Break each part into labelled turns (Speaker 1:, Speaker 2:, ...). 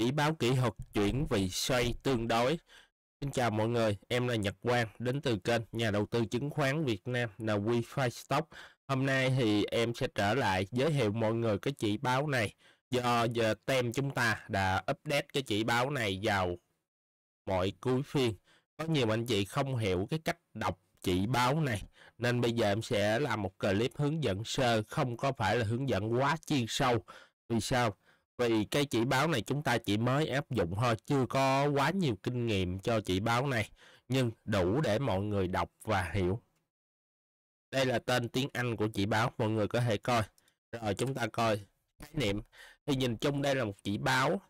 Speaker 1: chỉ báo kỹ thuật chuyển vị xoay tương đối. Xin chào mọi người, em là Nhật Quang đến từ kênh nhà đầu tư chứng khoán Việt Nam là WiFi Stock. Hôm nay thì em sẽ trở lại giới thiệu mọi người cái chỉ báo này do giờ tem chúng ta đã update cái chỉ báo này vào mọi cuối phiên. Có nhiều anh chị không hiểu cái cách đọc chỉ báo này nên bây giờ em sẽ làm một clip hướng dẫn sơ không có phải là hướng dẫn quá chuyên sâu. Vì sao? Vì cái chỉ báo này chúng ta chỉ mới áp dụng thôi, chưa có quá nhiều kinh nghiệm cho chỉ báo này, nhưng đủ để mọi người đọc và hiểu. Đây là tên tiếng Anh của chỉ báo, mọi người có thể coi. Rồi chúng ta coi khái niệm. Thì nhìn chung đây là một chỉ báo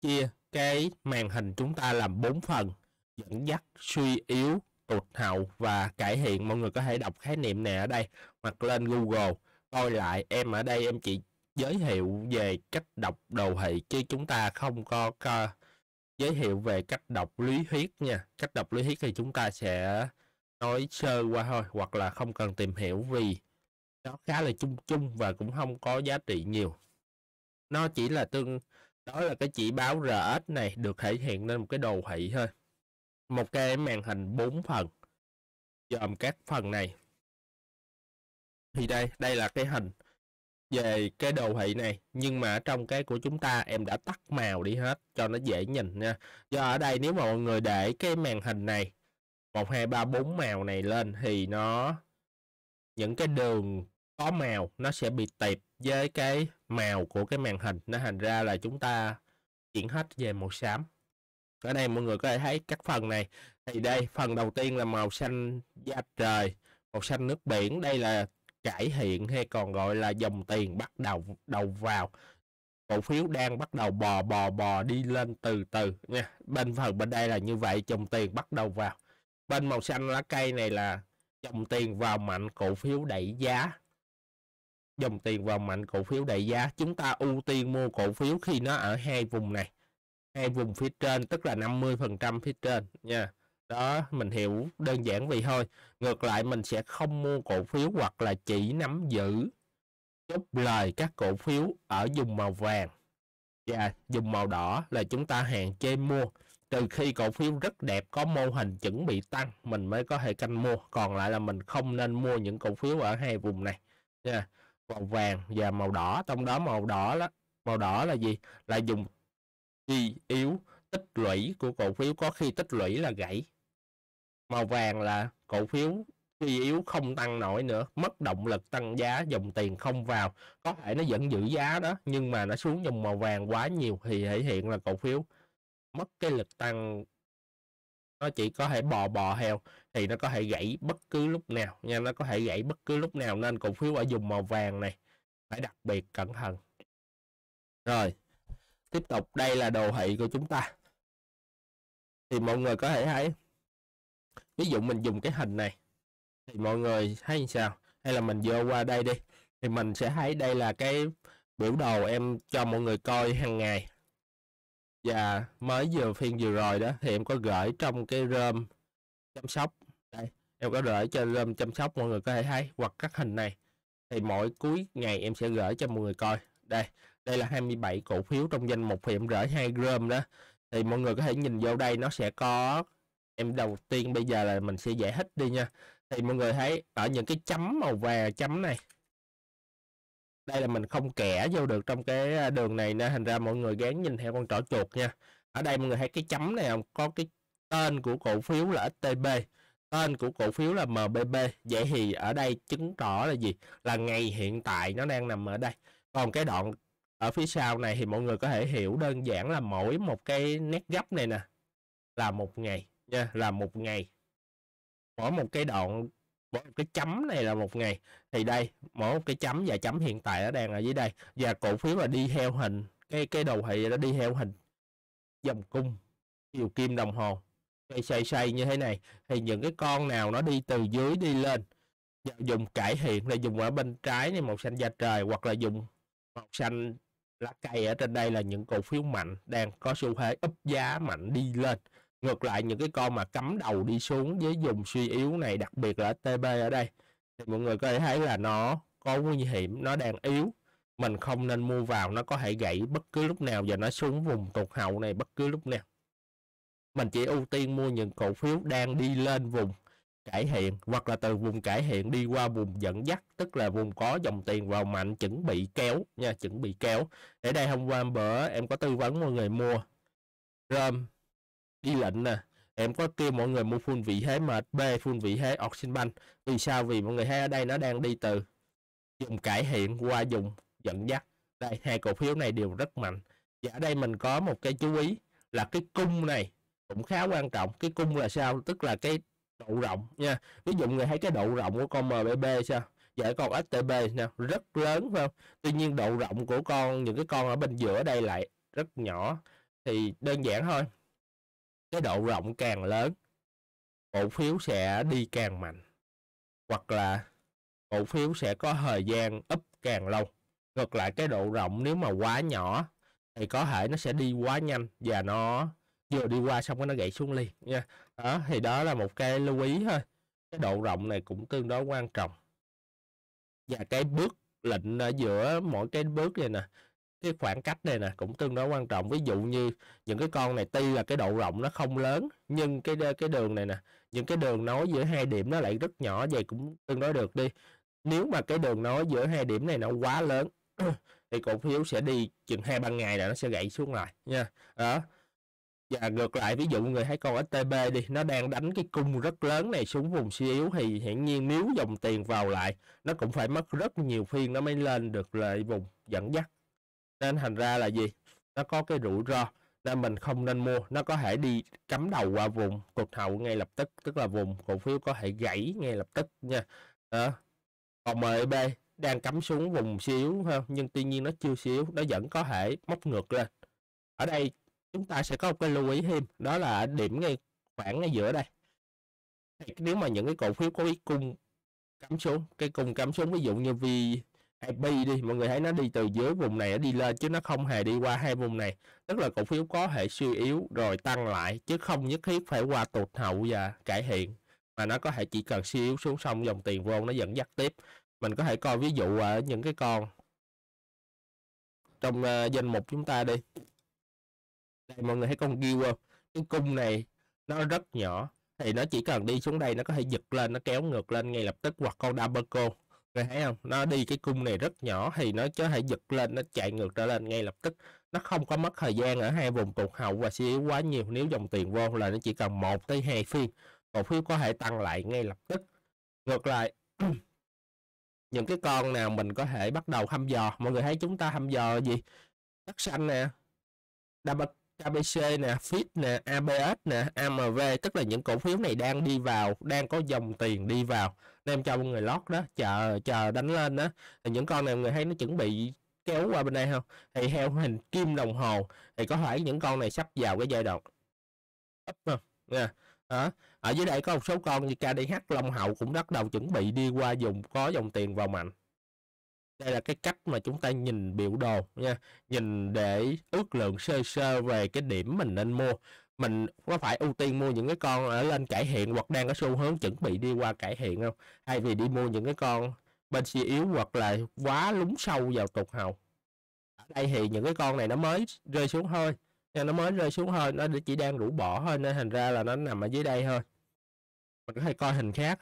Speaker 1: chia cái màn hình chúng ta làm bốn phần dẫn dắt suy yếu tụt hậu và cải thiện. Mọi người có thể đọc khái niệm này ở đây. Hoặc lên Google coi lại em ở đây em chỉ giới thiệu về cách đọc đồ thị chứ chúng ta không có, có giới thiệu về cách đọc lý thuyết nha. Cách đọc lý thuyết thì chúng ta sẽ nói sơ qua thôi hoặc là không cần tìm hiểu vì nó khá là chung chung và cũng không có giá trị nhiều. Nó chỉ là tương đó là cái chỉ báo RS này được thể hiện lên một cái đồ thị thôi một cái màn hình 4 phần. Gồm các phần này. Thì đây đây là cái hình về cái đồ thị này. Nhưng mà trong cái của chúng ta, em đã tắt màu đi hết, cho nó dễ nhìn nha. Do ở đây nếu mà mọi người để cái màn hình này, một, hai, ba, bốn màu này lên thì nó, những cái đường có màu nó sẽ bị tịt với cái màu của cái màn hình. Nó thành ra là chúng ta chuyển hết về màu xám ở đây mọi người có thể thấy các phần này. Thì đây, phần đầu tiên là màu xanh da trời, màu xanh nước biển. Đây là cải thiện hay còn gọi là dòng tiền bắt đầu đầu vào. Cổ phiếu đang bắt đầu bò bò bò đi lên từ từ nha. Bên phần bên đây là như vậy, dòng tiền bắt đầu vào. Bên màu xanh lá cây này là dòng tiền vào mạnh, cổ phiếu đẩy giá. Dòng tiền vào mạnh, cổ phiếu đẩy giá. Chúng ta ưu tiên mua cổ phiếu khi nó ở hai vùng này hai vùng phía trên, tức là 50% phía trên, nha. Đó, mình hiểu đơn giản vậy thôi. Ngược lại, mình sẽ không mua cổ phiếu hoặc là chỉ nắm giữ chốt lời các cổ phiếu ở vùng màu vàng. Dạ, và dùng màu đỏ là chúng ta hạn chế mua. Trừ khi cổ phiếu rất đẹp, có mô hình chuẩn bị tăng, mình mới có thể canh mua. Còn lại là mình không nên mua những cổ phiếu ở hai vùng này, nha. Màu vàng và màu đỏ, trong đó màu đỏ đó màu đỏ là gì? Là dùng suy yếu, tích lũy của cổ phiếu có khi tích lũy là gãy. Màu vàng là cổ phiếu suy yếu không tăng nổi nữa, mất động lực tăng giá, dòng tiền không vào. Có thể nó vẫn giữ giá đó, nhưng mà nó xuống dòng màu vàng quá nhiều thì thể hiện là cổ phiếu mất cái lực tăng. Nó chỉ có thể bò bò heo thì nó có thể gãy bất cứ lúc nào nha, nó có thể gãy bất cứ lúc nào, nên cổ phiếu ở dùng màu vàng này phải đặc biệt cẩn thận. Rồi tiếp tục đây là đồ thị của chúng ta. Thì mọi người có thể thấy, ví dụ mình dùng cái hình này, thì mọi người thấy sao? Hay là mình vô qua đây đi, thì mình sẽ thấy đây là cái biểu đồ em cho mọi người coi hàng ngày. Và mới vừa phiên vừa rồi đó, thì em có gửi trong cái rơm chăm sóc. Đây, em có gửi cho rơm chăm sóc, mọi người có thể thấy hoặc các hình này. Thì mỗi cuối ngày em sẽ gửi cho mọi người coi. Đây đây là 27 cổ phiếu trong danh mục thì em gửi hai đó. Thì mọi người có thể nhìn vô đây, nó sẽ có, em đầu tiên bây giờ là mình sẽ giải thích đi nha. Thì mọi người thấy ở những cái chấm màu vàng chấm này, đây là mình không kẻ vô được trong cái à, đường này nên thành ra mọi người gán nhìn theo con trỏ chuột nha. Ở đây mọi người thấy cái chấm này không? Có cái tên của cổ phiếu là STB tên của cổ phiếu là MBB vậy thì ở đây chứng tỏ là gì? Là ngày hiện tại, nó đang nằm ở đây. Còn cái đoạn ở phía sau này thì mọi người có thể hiểu đơn giản là mỗi một cái nét gấp này nè, là một ngày nha, là một ngày. Mỗi một cái đoạn, mỗi một cái chấm này là một ngày. Thì đây, mỗi một cái chấm và chấm hiện tại nó đang ở dưới đây. Và cổ phiếu là đi theo hình, cái cái đầu thị nó đi theo hình. Dòng cung, chiều kim đồng hồ, xoay xoay xoay như thế này. Thì những cái con nào nó đi từ dưới đi lên dùng cải thiện là dùng ở bên trái này, màu xanh da trời, hoặc là dùng màu xanh lá cây ở trên đây là những cổ phiếu mạnh, đang có xu thế úp giá mạnh đi lên. Ngược lại, những cái con mà cắm đầu đi xuống với dùng suy yếu này, đặc biệt là TB ở đây, thì mọi người có thể thấy là nó có nguy hiểm, nó đang yếu. Mình không nên mua vào, nó có thể gãy bất cứ lúc nào và nó xuống vùng tụt hậu này bất cứ lúc nào. Mình chỉ ưu tiên mua những cổ phiếu đang đi lên vùng cải hiện hoặc là từ vùng cải hiện đi qua vùng dẫn dắt, tức là vùng có dòng tiền vào mạnh chuẩn bị kéo nha, chuẩn bị kéo. Ở đây hôm qua bữa em có tư vấn mọi người mua rơm, đi lệnh nè. Em có kêu mọi người mua full vị thế MSB full vị thế Oxin Bank vì sao? Vì mọi người thấy ở đây nó đang đi từ dùng cải hiện qua dùng dẫn dắt. Đây, hai cổ phiếu này đều rất mạnh. Và ở đây mình có một cái chú ý là cái cung này cũng khá quan trọng. Cái cung là sao? Tức là cái độ rộng nha. Ví dụ người thấy cái độ rộng của con MBB sao? Dạ, Vậy con STB nè, rất lớn, phải không? Tuy nhiên độ rộng của con, những cái con ở bên giữa đây lại rất nhỏ. Thì đơn giản thôi. Cái độ rộng càng lớn, cổ phiếu sẽ đi càng mạnh. Hoặc là cổ phiếu sẽ có thời gian up càng lâu. Ngược lại cái độ rộng nếu mà quá nhỏ thì có thể nó sẽ đi quá nhanh và nó vừa đi qua xong cái nó gãy xuống liền nha đó, thì đó là một cái lưu ý thôi cái độ rộng này cũng tương đối quan trọng. Và cái bước lệnh ở giữa mỗi cái bước này nè, cái khoảng cách này nè cũng tương đối quan trọng. Ví dụ như những cái con này tuy là cái độ rộng nó không lớn, nhưng cái cái đường này nè, những cái đường nối giữa hai điểm nó lại rất nhỏ, vậy cũng tương đối được đi. Nếu mà cái đường nối giữa hai điểm này nó quá lớn, thì cổ phiếu sẽ đi chừng hai ba ngày là nó sẽ gãy xuống lại nha. Đó và ngược lại, ví dụ người thấy con STB đi, nó đang đánh cái cung rất lớn này xuống vùng suy yếu thì hiển nhiên nếu dòng tiền vào lại, nó cũng phải mất rất nhiều phiên nó mới lên được lại vùng dẫn dắt. Nên thành ra là gì? Nó có cái rủi ro, nên mình không nên mua, nó có thể đi cắm đầu qua vùng cột hậu ngay lập tức tức là vùng cổ phiếu có thể gãy ngay lập tức nha. Đó. còn MB đang cắm xuống vùng suy yếu ha, nhưng tuy nhiên nó chưa suy yếu, nó vẫn có thể móc ngược lên. Ở đây chúng ta sẽ có một cái lưu ý thêm đó là điểm ngay khoảng ngay giữa đây. Nếu mà những cái cổ phiếu có cái cung cắm xuống cái cung cắm xuống ví dụ như VIP đi mọi người thấy nó đi từ dưới vùng này nó đi lên chứ nó không hề đi qua hai vùng này. Tức là cổ phiếu có hệ suy yếu rồi tăng lại chứ không nhất thiết phải qua tụt hậu và cải thiện mà nó có thể chỉ cần suy yếu xuống xong dòng tiền vô nó dẫn dắt tiếp. Mình có thể coi ví dụ ở những cái con trong uh, danh mục chúng ta đi đây mọi người thấy con ghiêu không? Cái cung này, nó rất nhỏ. Thì nó chỉ cần đi xuống đây, nó có thể giật lên, nó kéo ngược lên ngay lập tức, hoặc con double cô người thấy không? Nó đi cái cung này rất nhỏ, thì nó có thể giật lên, nó chạy ngược trở lên ngay lập tức. Nó không có mất thời gian ở hai vùng cột hậu và suy yếu quá nhiều, nếu dòng tiền vô là nó chỉ cần một tới hai phiên cổ phiếu có thể tăng lại ngay lập tức. Ngược lại, những cái con nào mình có thể bắt đầu thăm dò. Mọi người thấy chúng ta thăm dò gì? Đất xanh nè. Double KBC nè, FIT nè, ABS nè, AMV tức là những cổ phiếu này đang đi vào, đang có dòng tiền đi vào. Nên em cho mọi người lót đó, chờ chờ đánh lên đó. Thì những con này người thấy nó chuẩn bị kéo qua bên đây không? Thì theo hình kim đồng hồ thì có phải những con này sắp vào cái giai đoạn up không? Nha. Đó. Ở dưới đây có một số con như KDH Long Hậu cũng bắt đầu chuẩn bị đi qua dùng có dòng tiền vào mạnh đây là cái cách mà chúng ta nhìn biểu đồ nha. Nhìn để ước lượng sơ sơ về cái điểm mình nên mua. Mình có phải ưu tiên mua những cái con ở lên cải thiện hoặc đang có xu hướng chuẩn bị đi qua cải thiện không? Hay vì đi mua những cái con bên suy yếu hoặc là quá lún sâu vào tụt hầu ở đây thì những cái con này nó mới rơi xuống thôi nha, nó mới rơi xuống thôi nó chỉ đang rũ bỏ thôi nên thành ra là nó nằm ở dưới đây thôi. Mình có thể coi hình khác.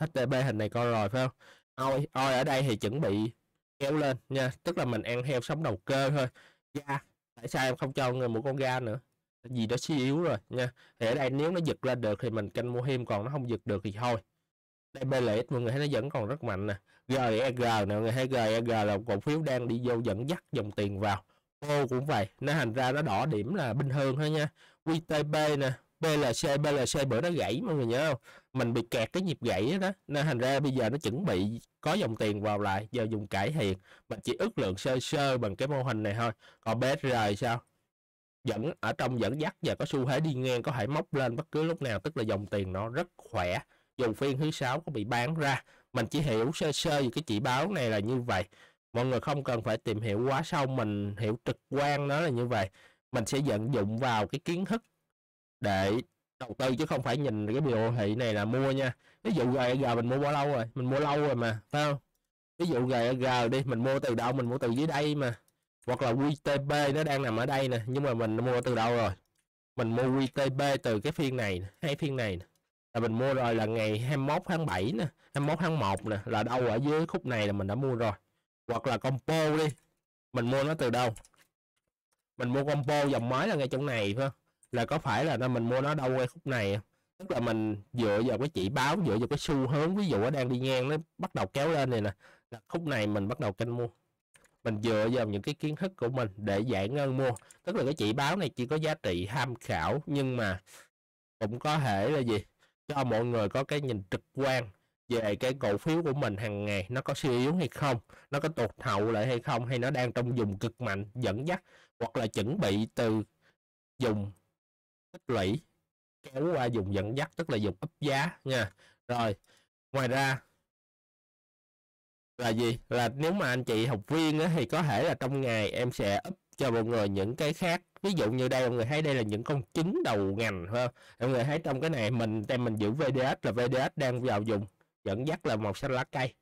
Speaker 1: HTB hình này coi rồi phải không? Oi oi ở đây thì chuẩn bị kéo lên nha. Tức là mình ăn heo sống đầu cơ thôi. Ga, tại sao em không cho người một con ga nữa? Vì nó suy yếu rồi nha. Thì ở đây nếu nó giật lên được thì mình canh mua thêm, còn nó không giật được thì thôi. Đây BLX mọi người thấy nó vẫn còn rất mạnh nè. GEG nè, mọi người thấy GEG là cổ phiếu đang đi vô dẫn dắt dòng tiền vào. Ô, cũng vậy. Nó thành ra nó đỏ điểm là bình thường thôi nha. QTB nè BLC BLC bữa nó gãy mọi người nhớ không? Mình bị kẹt cái nhịp gãy đó, nên thành ra bây giờ nó chuẩn bị có dòng tiền vào lại, giờ dùng cải thiện. Mình chỉ ước lượng sơ sơ bằng cái mô hình này thôi. Còn BSR sao? Dẫn ở trong dẫn dắt và có xu thế đi ngang, có thể móc lên bất cứ lúc nào, tức là dòng tiền nó rất khỏe. Dù phiên thứ sáu có bị bán ra. Mình chỉ hiểu sơ sơ về cái chỉ báo này là như vậy. Mọi người không cần phải tìm hiểu quá sâu, mình hiểu trực quan nó là như vậy. Mình sẽ vận dụng vào cái kiến thức để đầu tư chứ không phải nhìn cái biểu thị này là mua nha. Ví dụ gà gà mình mua bao lâu rồi? Mình mua lâu rồi mà, phải không? Ví dụ gà đi, mình mua từ đâu? Mình mua từ dưới đây mà. Hoặc là WTB nó đang nằm ở đây nè, nhưng mà mình mua từ đâu rồi? Mình mua WTB từ cái phiên này hai phiên này là mình mua rồi là ngày 21 tháng 7 nè 21 tháng 1 nè, là đâu ở dưới khúc này là mình đã mua rồi. Hoặc là compo đi, mình mua nó từ đâu? Mình mua compo dòng mới là ngay trong này, phải không? Là có phải là mình mua nó đâu ngay khúc này tức là mình dựa vào cái chỉ báo, dựa vào cái xu hướng, ví dụ nó đang đi ngang, nó bắt đầu kéo lên này nè, là khúc này mình bắt đầu canh mua. Mình dựa vào những cái kiến thức của mình để giải ngân mua. Tức là cái chỉ báo này chỉ có giá trị tham khảo, nhưng mà cũng có thể là gì? Cho mọi người có cái nhìn trực quan về cái cổ phiếu của mình hàng ngày, nó có suy yếu hay không, nó có tụt hậu lại hay không, hay nó đang trong dùng cực mạnh, dẫn dắt, hoặc là chuẩn bị từ dùng tích lũy kéo qua dùng dẫn dắt tức là dùng ấp giá nha. Rồi ngoài ra là gì? Là nếu mà anh chị học viên á, thì có thể là trong ngày em sẽ up cho mọi người những cái khác. Ví dụ như đây mọi người thấy đây là những con chính đầu ngành phải không? Mọi người thấy trong cái này mình tem mình giữ VDS là VDS đang vào dùng dẫn dắt là màu xanh lá cây.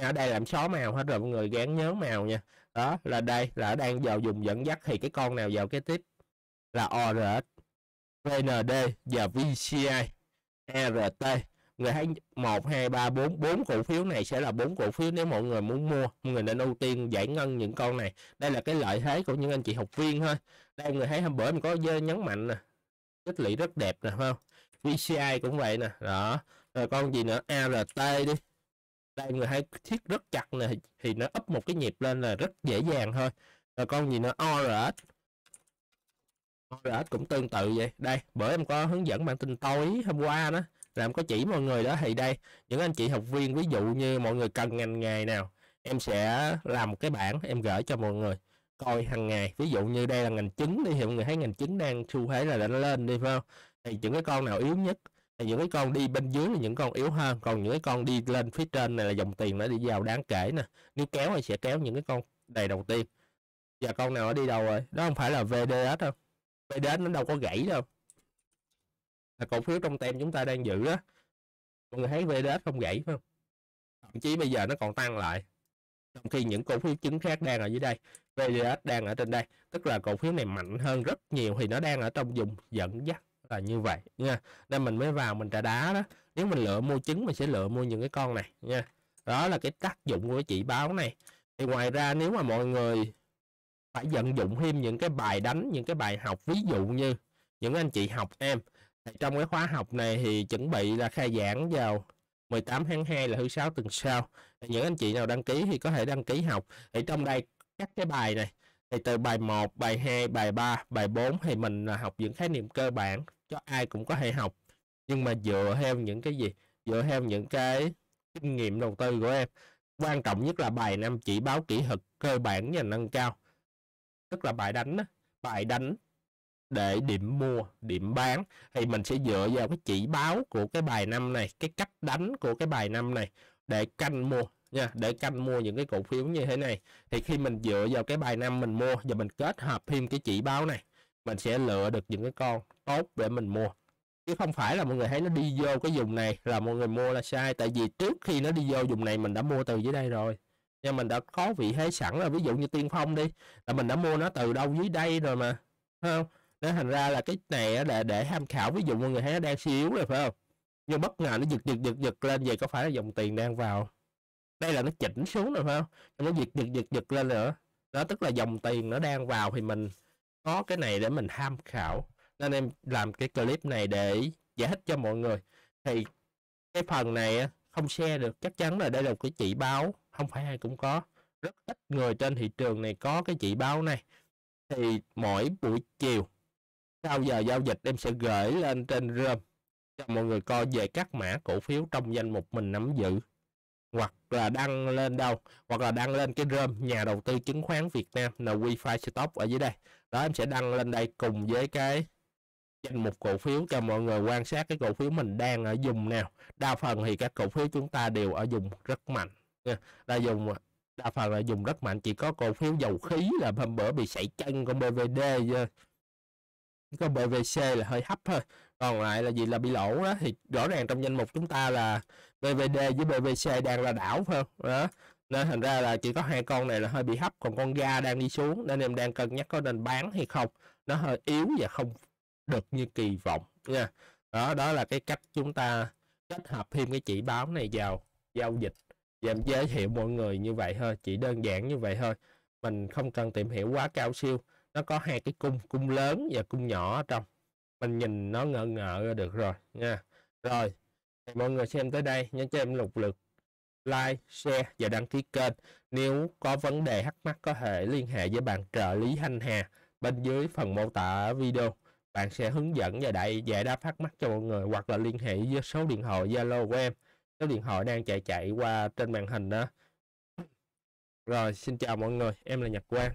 Speaker 1: Ở đây làm xóa màu hết rồi mọi người gán nhớ màu nha. Đó là đây là đang vào dùng dẫn dắt thì cái con nào vào cái tiếp là ORS VND và VCI ERT người thấy một, hai, ba, bốn bốn cổ phiếu này sẽ là bốn cổ phiếu nếu mọi người muốn mua. Mọi người nên ưu tiên giải ngân những con này. Đây là cái lợi thế của những anh chị học viên thôi đây, người thấy hôm bữa mình có dơ nhấn mạnh nè. Tích lũy rất đẹp nè, phải không? VCI cũng vậy nè, đó. Rồi con gì nữa? ART đi. Đây, người thấy thiết rất chặt nè, thì nó ấp một cái nhịp lên là rất dễ dàng thôi. Rồi con gì nữa? ORS ORS cũng tương tự vậy. Đây bữa em có hướng dẫn bản tin tối hôm qua đó làm có chỉ mọi người đó thì đây, những anh chị học viên ví dụ như mọi người cần ngành nghề nào, em sẽ làm một cái bảng em gửi cho mọi người, coi hàng ngày. Ví dụ như đây là ngành trứng đi, thì mọi người thấy ngành trứng đang xu thế là đã lên đi, phải không? Thì những cái con nào yếu nhất, thì những cái con đi bên dưới là những con yếu hơn, còn những cái con đi lên phía trên này là dòng tiền nó đi vào đáng kể nè. Nếu kéo thì sẽ kéo những cái con đầy đầu tiên. Và con nào ở đi đầu rồi? Đó không phải là VDS đâu. VDS nó đâu có gãy đâu. Là cổ phiếu trong tem chúng ta đang giữ đó mọi người thấy VDS không gãy, phải không? Thậm chí bây giờ nó còn tăng lại. Trong khi những cổ phiếu chứng khác đang ở dưới đây, VDS đang ở trên đây. Tức là cổ phiếu này mạnh hơn rất nhiều thì nó đang ở trong vùng dẫn dắt là như vậy, nha. Nên mình mới vào mình trả đá đó. Nếu mình lựa mua trứng, mình sẽ lựa mua những cái con này, nha. Đó là cái tác dụng của cái chỉ báo này. Thì ngoài ra nếu mà mọi người phải vận dụng thêm những cái bài đánh những cái bài học. Ví dụ như những anh chị học em thì trong cái khóa học này thì chuẩn bị là khai giảng vào 18 tháng 2 là thứ sáu tuần sau. Thì những anh chị nào đăng ký thì có thể đăng ký học. Thì trong đây các cái bài này thì từ bài 1, bài 2, bài 3, bài 4 thì mình là học những khái niệm cơ bản cho ai cũng có thể học. Nhưng mà dựa theo những cái gì? Dựa theo những cái kinh nghiệm đầu tư của em. Quan trọng nhất là bài năm chỉ báo kỹ thuật cơ bản và nâng cao tức là bài đánh bài đánh để điểm mua, điểm bán. Thì mình sẽ dựa vào cái chỉ báo của cái bài năm này, cái cách đánh của cái bài năm này để canh mua nha, để canh mua những cái cổ phiếu như thế này. Thì khi mình dựa vào cái bài năm mình mua và mình kết hợp thêm cái chỉ báo này, mình sẽ lựa được những cái con tốt để mình mua. Chứ không phải là mọi người thấy nó đi vô cái vùng này là mọi người mua là sai. Tại vì trước khi nó đi vô vùng này mình đã mua từ dưới đây rồi nhưng mình đã có vị thế sẵn rồi. Ví dụ như tiên phong đi, là mình đã mua nó từ đâu dưới đây rồi mà, phải không? Nên thành ra là cái này là để tham khảo. Ví dụ mọi người thấy nó đang suy yếu rồi, phải không? Nhưng bất ngờ nó giật giật giật giật lên vậy có phải là dòng tiền đang vào? Đây là nó chỉnh xuống rồi, phải không? Nó giật giật giật giật lên nữa. Đó, tức là dòng tiền nó đang vào thì mình có cái này để mình tham khảo. Nên em làm cái clip này để giải thích cho mọi người. Thì cái phần này không share được, chắc chắn là đây là một cái chỉ báo không phải ai cũng có. Rất ít người trên thị trường này có cái chỉ báo này. Thì mỗi buổi chiều, sau giờ giao dịch, em sẽ gửi lên trên room cho mọi người coi về các mã cổ phiếu trong danh mục mình nắm giữ. Hoặc là đăng lên đâu, hoặc là đăng lên cái room nhà đầu tư chứng khoán Việt Nam, là wifi Stop ở dưới đây. Đó, em sẽ đăng lên đây cùng với cái danh mục cổ phiếu cho mọi người quan sát cái cổ phiếu mình đang ở vùng nào. Đa phần thì các cổ phiếu chúng ta đều ở vùng rất mạnh là dùng à, đa phần là dùng rất mạnh, chỉ có cổ phiếu dầu khí là hôm bữa bị sảy chân con BVD có BVC là hơi hấp thôi, còn lại là gì là bị lỗ đó, thì rõ ràng trong danh mục chúng ta là BVD với BVC đang là đảo phải không? Đó, nên thành ra là chỉ có hai con này là hơi bị hấp, còn con ga đang đi xuống, nên em đang cân nhắc có nên bán hay không. Nó hơi yếu và không được như kỳ vọng nha. Đó đó là cái cách chúng ta kết hợp thêm cái chỉ báo này vào giao dịch em giới thiệu mọi người như vậy thôi, chỉ đơn giản như vậy thôi. Mình không cần tìm hiểu quá cao siêu, nó có hai cái cung cung lớn và cung nhỏ ở trong. Mình nhìn nó ngỡ ngợ ra được rồi, nha. Rồi, thì mọi người xem tới đây, nhớ cho em lục lượt like, share và đăng ký kênh. Nếu có vấn đề thắc mắc có thể liên hệ với bạn trợ lý Thanh Hà bên dưới phần mô tả video. Bạn sẽ hướng dẫn và đại giải đáp thắc mắc cho mọi người hoặc là liên hệ với số điện thoại Zalo của em số điện thoại đang chạy chạy qua trên màn hình đó. Rồi, xin chào mọi người, em là Nhật Quang.